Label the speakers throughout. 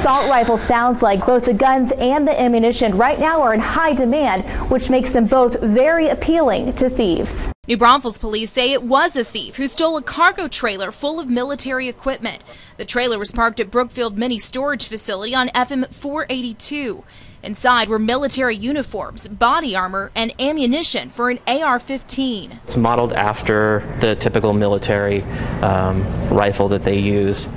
Speaker 1: assault rifle sounds like. Both the guns and the ammunition right now are in high demand, which makes them both very appealing to thieves.
Speaker 2: New Braunfels police say it was a thief who stole a cargo trailer full of military equipment. The trailer was parked at Brookfield Mini Storage Facility on FM 482. Inside were military uniforms, body armor, and ammunition for an AR 15.
Speaker 3: It's modeled after the typical military um, rifle that they use.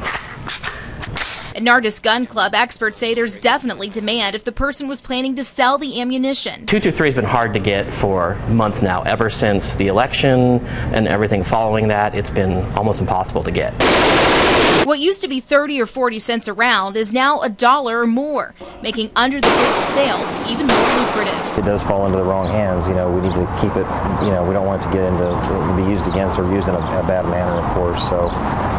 Speaker 2: At Nardis Gun Club, experts say there's definitely demand if the person was planning to sell the ammunition.
Speaker 3: 223 has been hard to get for months now. Ever since the election and everything following that, it's been almost impossible to get.
Speaker 2: What used to be 30 or 40 cents a round is now a dollar or more, making under the table sales even more lucrative.
Speaker 4: It does fall into the wrong hands. You know, we need to keep it, you know, we don't want it to get into, be used against or used in a, a bad manner, of course. So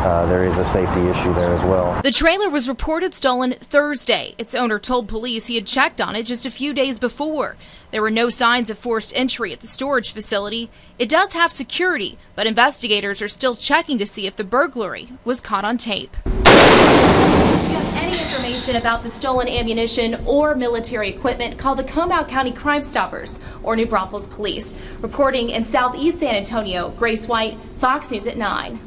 Speaker 4: uh, there is a safety issue there as well.
Speaker 2: The trailer was reported stolen Thursday. Its owner told police he had checked on it just a few days before. There were no signs of forced entry at the storage facility. It does have security, but investigators are still checking to see if the burglary was caught on tape. If you have any information about the stolen ammunition or military equipment, call the Comal County Crime Stoppers or New Braunfels Police. Reporting in southeast San Antonio, Grace White, Fox News at 9.